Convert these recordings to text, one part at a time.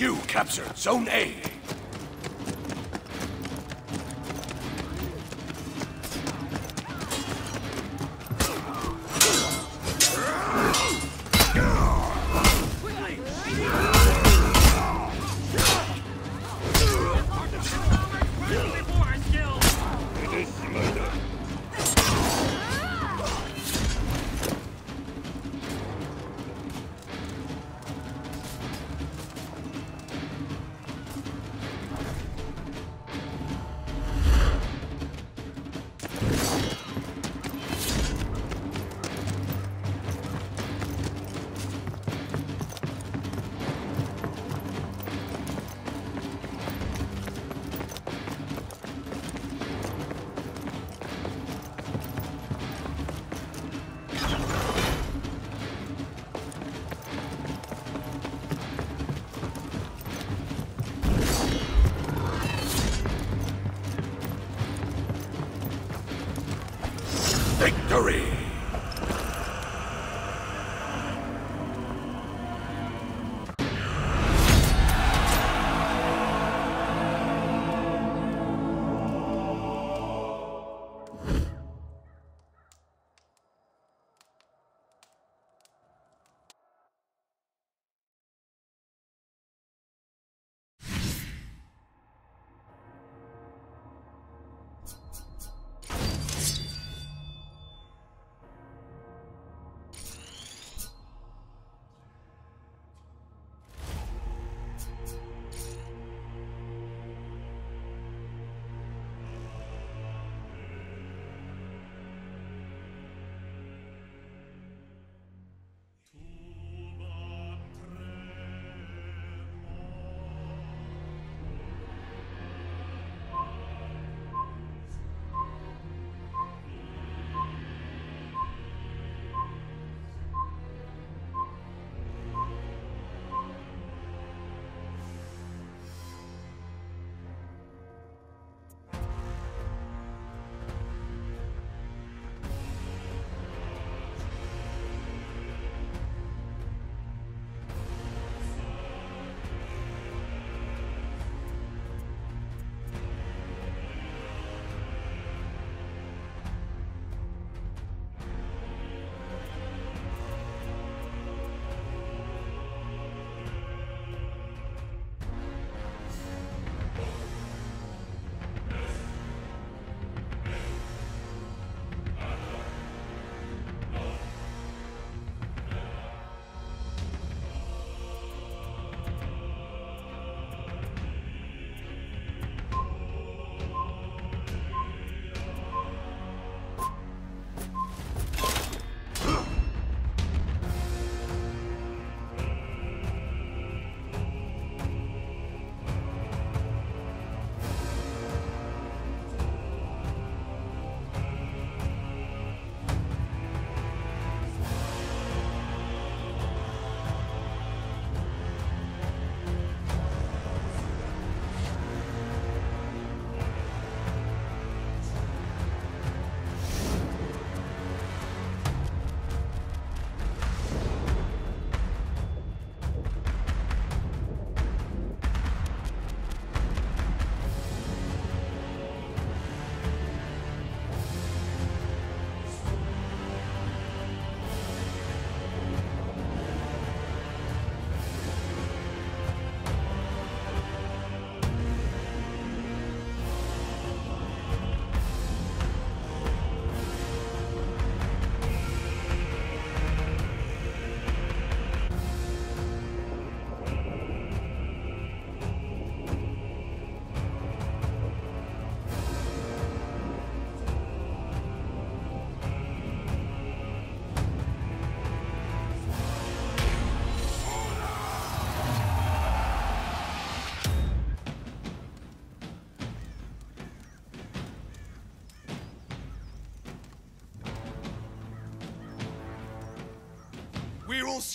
You captured Zone A. Victory!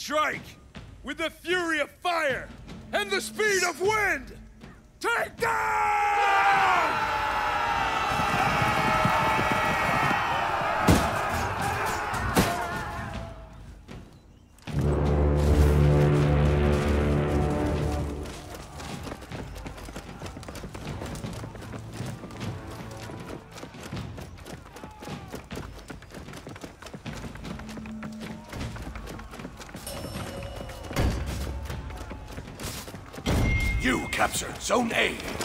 Strike with the fury of fire and the speed of wind! Take down! You captured Zone A.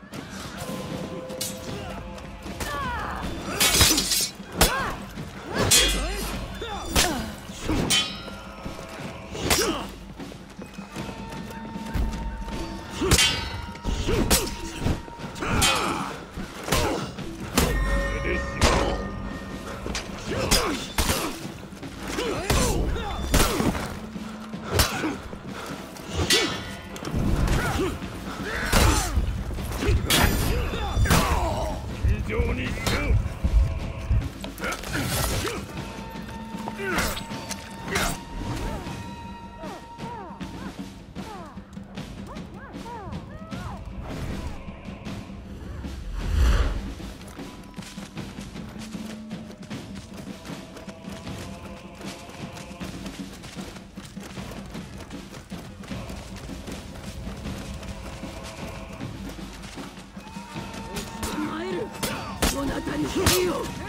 You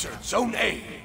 captured Zone A.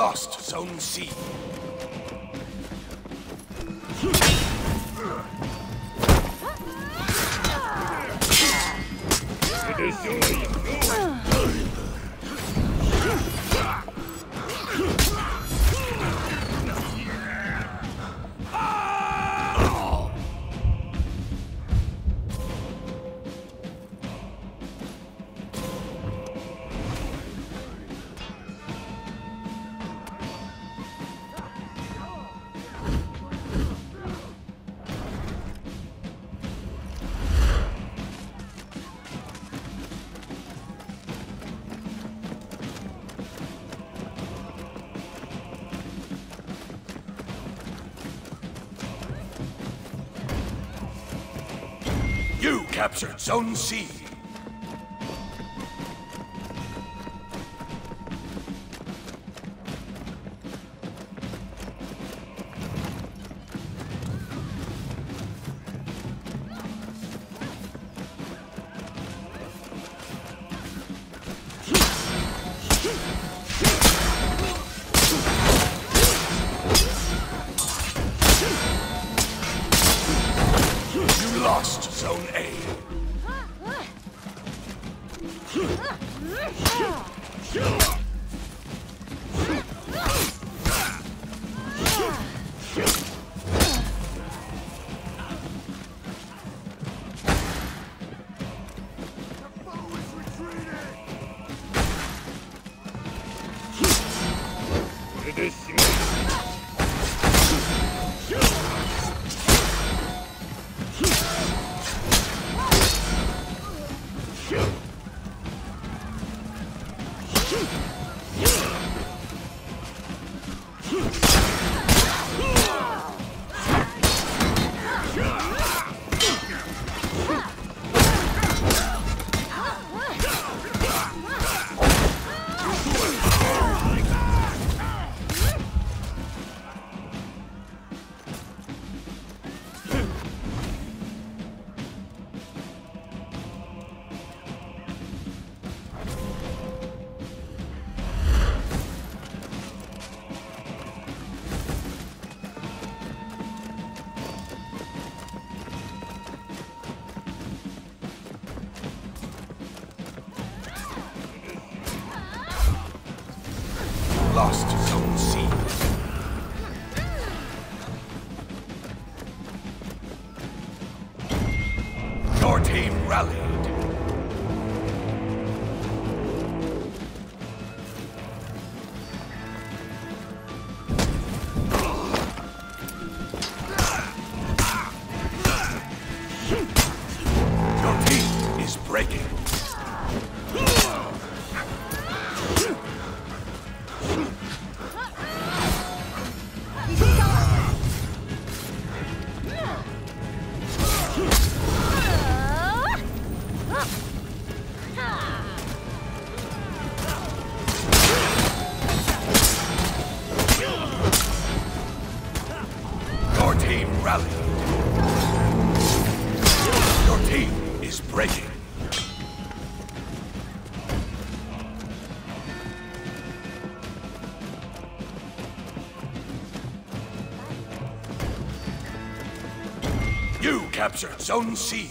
lost Zone C. You captured Zone C. Team rallied. Your team is breaking. Your You captured Zone C.